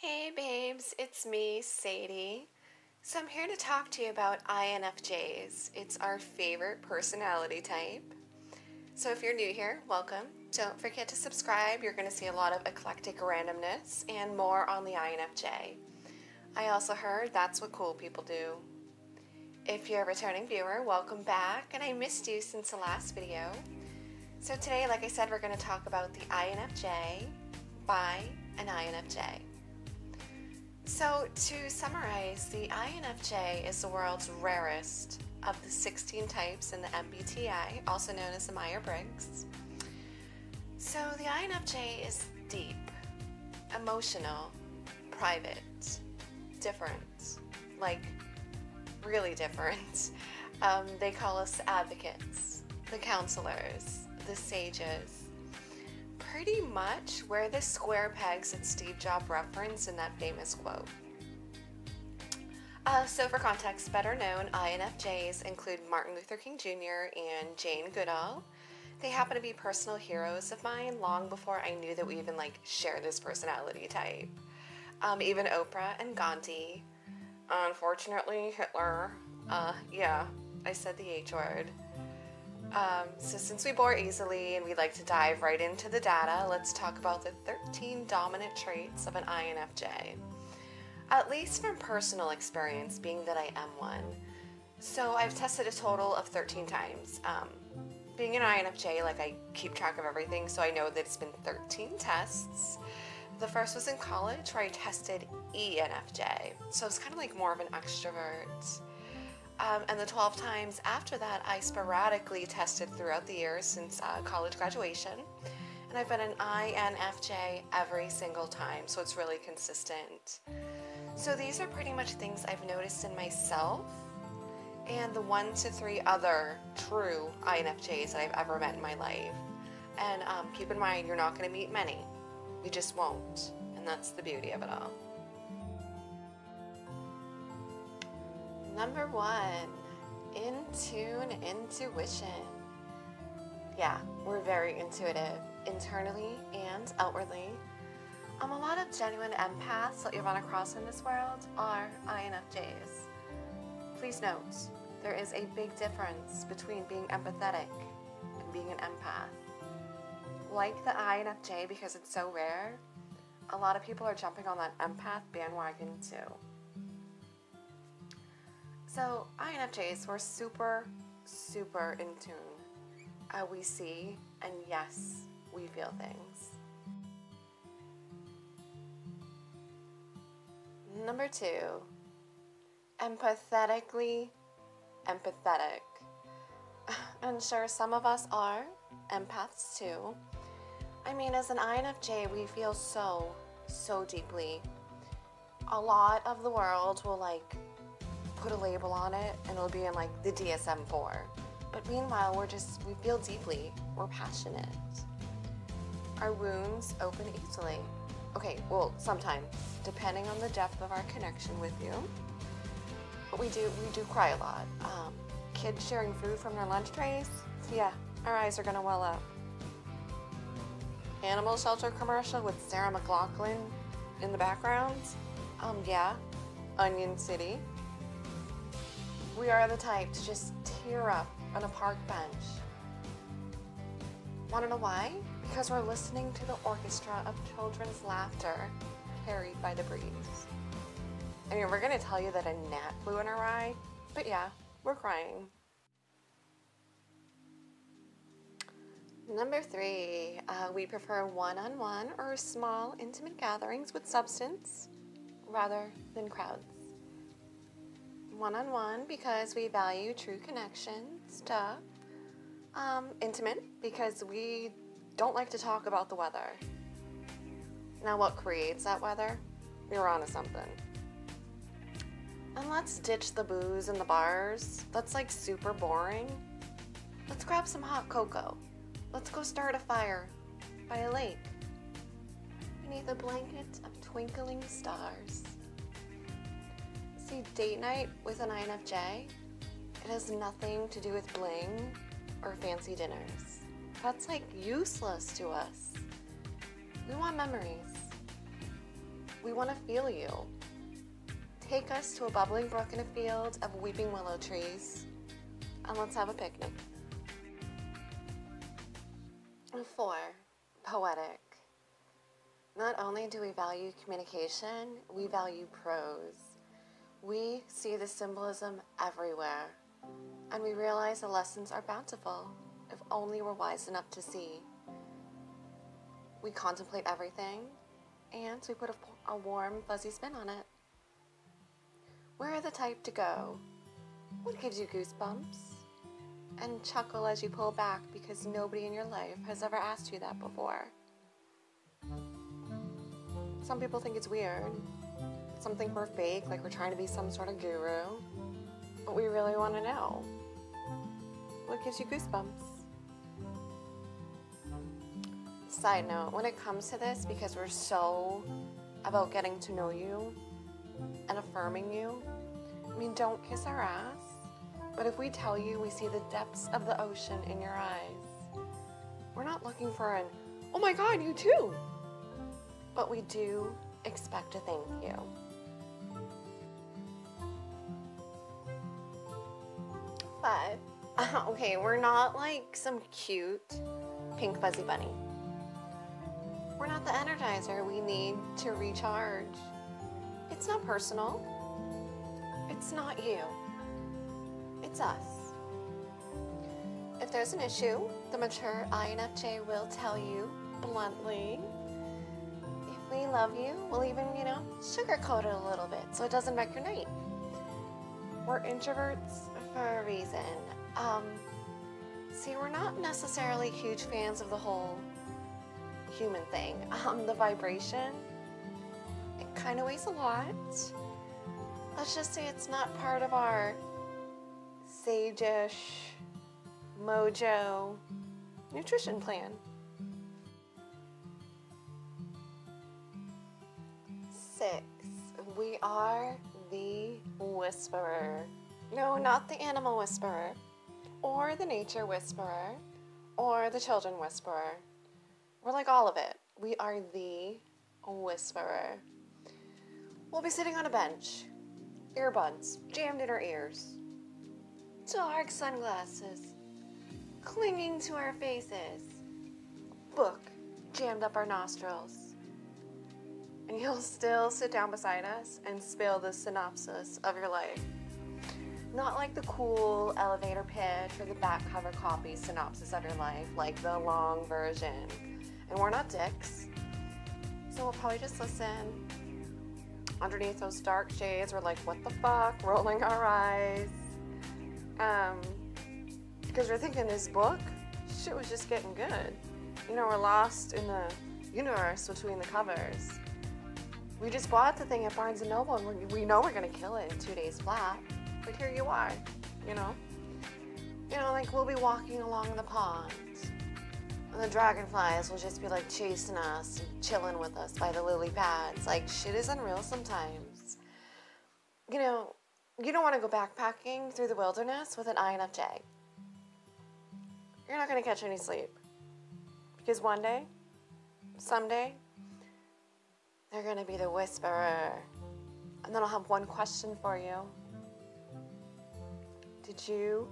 Hey babes, it's me, Sadie. So I'm here to talk to you about INFJs. It's our favorite personality type. So if you're new here, welcome. Don't forget to subscribe. You're going to see a lot of eclectic randomness and more on the INFJ. I also heard that's what cool people do. If you're a returning viewer, welcome back, and I missed you since the last video. So today, like I said, we're going to talk about the INFJ by an INFJ. So to summarize, the INFJ is the world's rarest of the 16 types in the MBTI, also known as the Myers-Briggs. So the INFJ is deep, emotional, private, different, like really different. Um, they call us advocates, the counselors, the sages. Pretty much where the square pegs that Steve Jobs referenced in that famous quote. Uh, so, for context, better known INFJs include Martin Luther King Jr. and Jane Goodall. They happen to be personal heroes of mine long before I knew that we even like share this personality type. Um, even Oprah and Gandhi. Unfortunately, Hitler. Uh, yeah, I said the H word. Um, so since we bore easily and we like to dive right into the data, let's talk about the 13 dominant traits of an INFJ. At least from personal experience, being that I am one. So I've tested a total of 13 times. Um, being an INFJ, like I keep track of everything, so I know that it's been 13 tests. The first was in college where I tested ENFJ, so it's kind of like more of an extrovert. Um, and the 12 times after that, I sporadically tested throughout the years since uh, college graduation. And I've been an INFJ every single time, so it's really consistent. So these are pretty much things I've noticed in myself and the one to three other true INFJs that I've ever met in my life. And um, keep in mind, you're not going to meet many. You just won't. And that's the beauty of it all. Number one, in tune intuition. Yeah, we're very intuitive, internally and outwardly. Um, a lot of genuine empaths that you run across in this world are INFJs. Please note, there is a big difference between being empathetic and being an empath. Like the INFJ, because it's so rare, a lot of people are jumping on that empath bandwagon too. So, INFJs, we're super, super in tune. Uh, we see, and yes, we feel things. Number two, empathetically empathetic. And sure, some of us are empaths too. I mean, as an INFJ, we feel so, so deeply. A lot of the world will like put a label on it and it'll be in like the DSM 4. But meanwhile, we're just, we feel deeply, we're passionate. Our wounds open easily. Okay, well, sometimes, depending on the depth of our connection with you. But we do, we do cry a lot. Um, kids sharing food from their lunch trays, yeah, our eyes are gonna well up. Animal shelter commercial with Sarah McLachlan in the background, um, yeah, Onion City. We are the type to just tear up on a park bench. Want to know why? Because we're listening to the orchestra of children's laughter carried by the breeze. I mean, we're going to tell you that a gnat flew in our eye, but yeah, we're crying. Number three, uh, we prefer one on one or small, intimate gatherings with substance rather than crowds one on one because we value true connections, duh. Um, intimate because we don't like to talk about the weather. Now, what creates that weather? You're onto something. And let's ditch the booze and the bars. That's like super boring. Let's grab some hot cocoa. Let's go start a fire by a lake beneath a blanket of twinkling stars. Date night with an INFJ, it has nothing to do with bling or fancy dinners. That's like useless to us. We want memories. We want to feel you. Take us to a bubbling brook in a field of weeping willow trees, and let's have a picnic. Four, poetic. Not only do we value communication, we value prose. We see the symbolism everywhere, and we realize the lessons are bountiful if only we're wise enough to see. We contemplate everything, and we put a, a warm, fuzzy spin on it. We're the type to go. What gives you goosebumps? And chuckle as you pull back because nobody in your life has ever asked you that before. Some people think it's weird. Some think we're fake, like we're trying to be some sort of guru. But we really want to know. What gives you goosebumps? Side note, when it comes to this, because we're so about getting to know you and affirming you, I mean, don't kiss our ass. But if we tell you we see the depths of the ocean in your eyes, we're not looking for an, oh my god, you too. But we do expect a thank you. But, okay, we're not like some cute pink fuzzy bunny. We're not the energizer we need to recharge. It's not personal. It's not you. It's us. If there's an issue, the mature INFJ will tell you bluntly. If we love you, we'll even, you know, sugarcoat it a little bit so it doesn't wreck your night. We're introverts for a reason. Um, see, we're not necessarily huge fans of the whole human thing. Um, the vibration, it kind of weighs a lot. Let's just say it's not part of our sage-ish mojo nutrition plan. Six, we are the whisperer. No, not the animal whisperer, or the nature whisperer, or the children whisperer. We're like all of it. We are the whisperer. We'll be sitting on a bench, earbuds jammed in our ears, dark sunglasses clinging to our faces, book jammed up our nostrils. And you'll still sit down beside us and spill the synopsis of your life. Not like the cool elevator pitch or the back cover copy synopsis of your life, like the long version and we're not dicks. So we'll probably just listen. Underneath those dark shades, we're like, what the fuck? Rolling our eyes. Um, because we're thinking this book, shit was just getting good. You know, we're lost in the universe between the covers. We just bought the thing at Barnes & Noble and we know we're gonna kill it in two days flat. But here you are, you know? You know, like we'll be walking along the pond and the dragonflies will just be like chasing us and chilling with us by the lily pads. Like, shit is unreal sometimes. You know, you don't want to go backpacking through the wilderness with an INFJ. You're not going to catch any sleep. Because one day, someday, they're going to be the whisperer. And then I'll have one question for you. Did you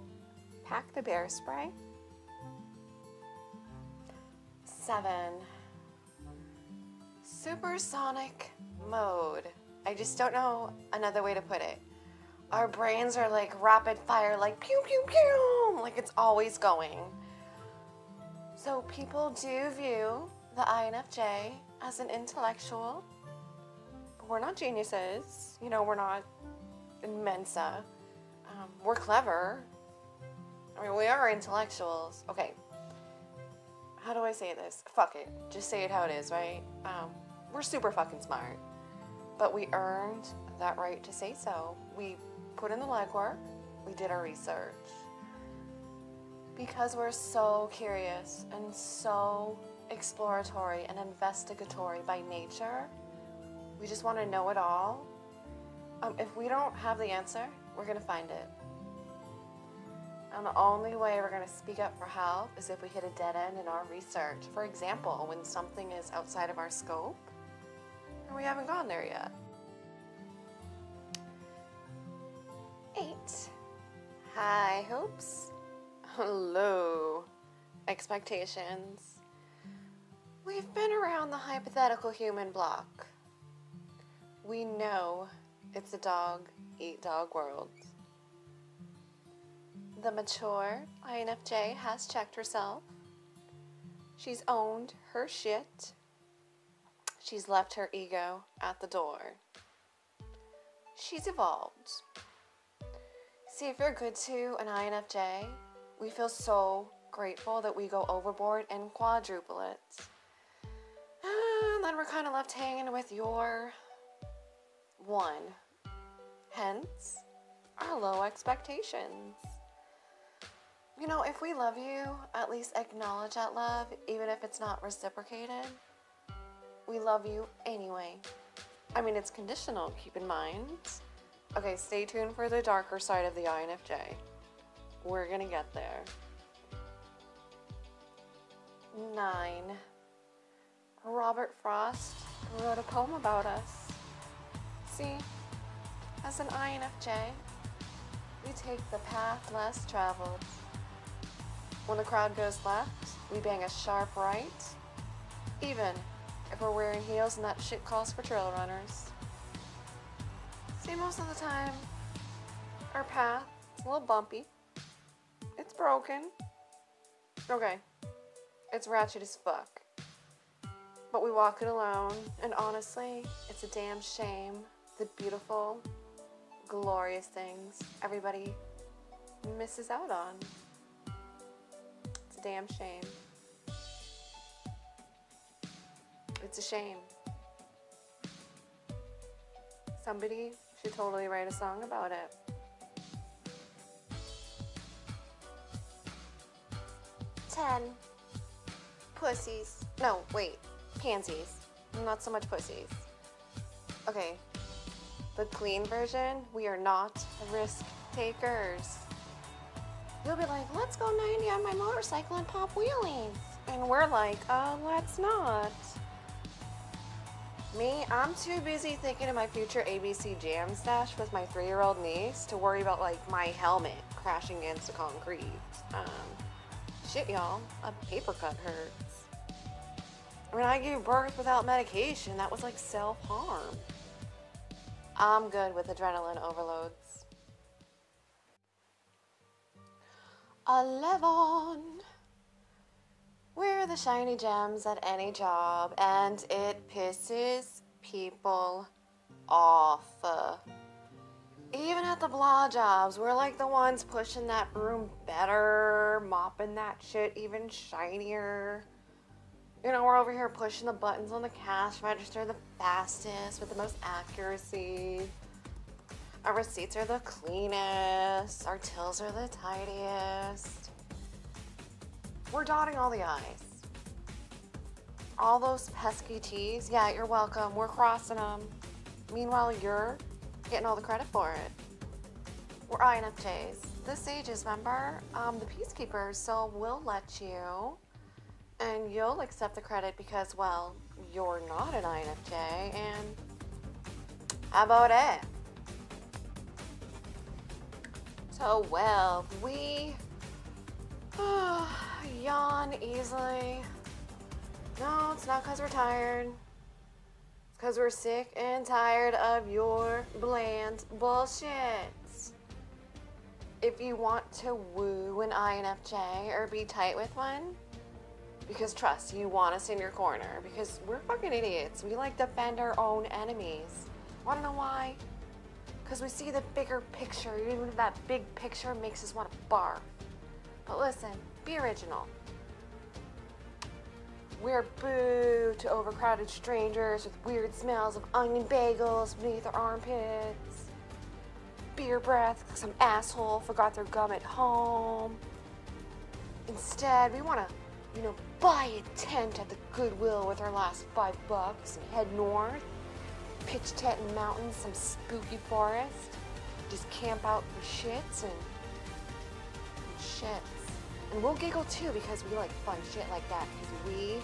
pack the bear spray? seven. Supersonic mode. I just don't know another way to put it. Our brains are like rapid fire, like pew pew pew, like it's always going. So people do view the INFJ as an intellectual, but we're not geniuses. You know, we're not in Mensa. Um, we're clever. I mean, we are intellectuals. Okay, how do I say this? Fuck it. Just say it how it is, right? Um, we're super fucking smart. But we earned that right to say so. We put in the legwork, we did our research. Because we're so curious and so exploratory and investigatory by nature, we just want to know it all. Um, if we don't have the answer, we're going to find it. And the only way we're going to speak up for help is if we hit a dead end in our research. For example, when something is outside of our scope, and We haven't gone there yet. Eight. High hopes. Low expectations. We've been around the hypothetical human block. We know it's a dog eat dog world. The mature INFJ has checked herself. She's owned her shit. She's left her ego at the door. She's evolved. See, if you're good to an INFJ, we feel so grateful that we go overboard and quadruple it. And then we're kind of left hanging with your one. Hence, our low expectations. You know, if we love you, at least acknowledge that love, even if it's not reciprocated. We love you anyway. I mean, it's conditional, keep in mind. Okay, stay tuned for the darker side of the INFJ. We're gonna get there. Nine. Robert Frost wrote a poem about us. See, as an INFJ, we take the path less traveled. When the crowd goes left, we bang a sharp right, even if we're wearing heels and that shit calls for trail runners. See, most of the time, our path is a little bumpy. It's broken. Okay, it's ratchet as fuck. But we walk it alone, and honestly, it's a damn shame the beautiful, glorious things everybody misses out on. Damn shame. It's a shame. Somebody should totally write a song about it. Ten. Pussies. No, wait. Pansies. Not so much pussies. Okay. The clean version, we are not risk takers. You'll be like, let's go 90 on my motorcycle and pop wheelies. And we're like, uh, let's not. Me, I'm too busy thinking of my future ABC jam stash with my three-year-old niece to worry about like my helmet crashing against concrete. Um, shit, y'all, a paper cut hurts. When I gave birth without medication, that was like self-harm. I'm good with adrenaline overloads. 11. We're the shiny gems at any job, and it pisses people off. Even at the blah jobs, we're like the ones pushing that broom better, mopping that shit even shinier. You know, we're over here pushing the buttons on the cash register the fastest with the most accuracy. Our receipts are the cleanest. Our tills are the tidiest. We're dotting all the I's. All those pesky T's, yeah, you're welcome. We're crossing them. Meanwhile, you're getting all the credit for it. We're INFJs. The Sages, remember? Um, the Peacekeepers, so we'll let you. And you'll accept the credit because, well, you're not an INFJ, and how about it? So, well, we yawn easily. No, it's not because we're tired. It's because we're sick and tired of your bland bullshit. If you want to woo an INFJ or be tight with one, because trust, you want us in your corner. Because we're fucking idiots. We like defend our own enemies. Wanna know why? Because we see the bigger picture, even if that big picture makes us want to barf. But listen, be original. We're boo to overcrowded strangers with weird smells of onion bagels beneath our armpits. Beer breath, some asshole forgot their gum at home. Instead, we want to, you know, buy a tent at the Goodwill with our last five bucks and head north. Pitch tent in mountains, some spooky forest. Just camp out for shits and, and shits. And we'll giggle too because we like fun shit like that because we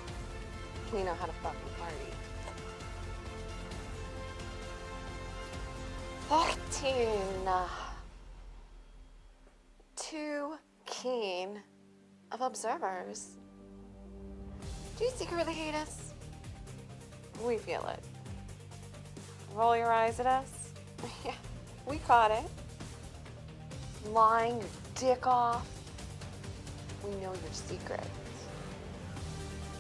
we know how to fucking party. 13. Too keen of observers. Do you secretly hate us? We feel it. Roll your eyes at us? yeah, we caught it. Lying your dick off. We know your secrets.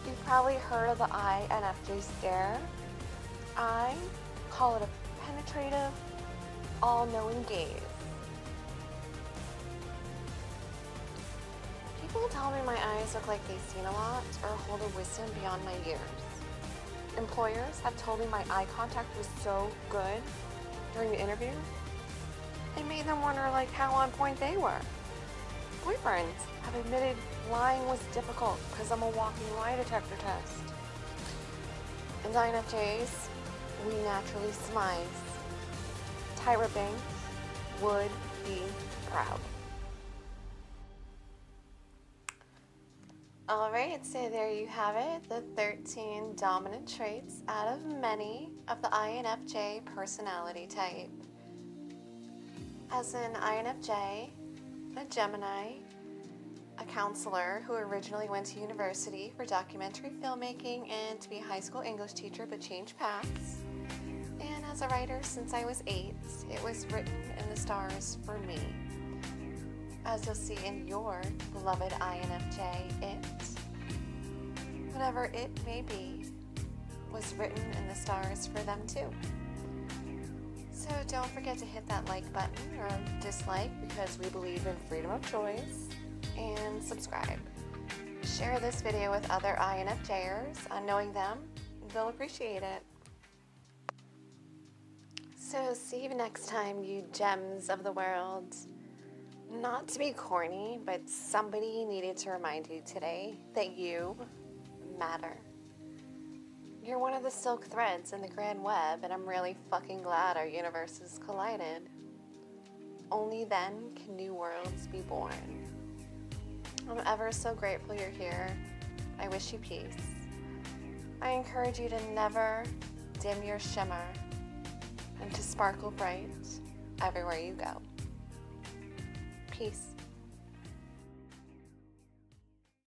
You've probably heard of the INFJ stare. I call it a penetrative, all knowing gaze. People tell me my eyes look like they've seen a lot or hold a wisdom beyond my years. Employers have told me my eye contact was so good during the interview, it made them wonder like how on point they were. Boyfriends have admitted lying was difficult because I'm a walking lie detector test. And INFJs, we naturally smize. Tyra Banks would be proud. Alright, so there you have it, the 13 dominant traits out of many of the INFJ personality type. As an INFJ, a Gemini, a counselor who originally went to university for documentary filmmaking and to be a high school English teacher but changed paths. And as a writer since I was eight, it was written in the stars for me. As you'll see in your beloved INFJ, it, whatever it may be, was written in the stars for them too. So don't forget to hit that like button or dislike because we believe in freedom of choice and subscribe. Share this video with other INFJers. On knowing them, they'll appreciate it. So see you next time, you gems of the world. Not to be corny, but somebody needed to remind you today that you matter. You're one of the silk threads in the grand web, and I'm really fucking glad our universes collided. Only then can new worlds be born. I'm ever so grateful you're here. I wish you peace. I encourage you to never dim your shimmer and to sparkle bright everywhere you go. Peace.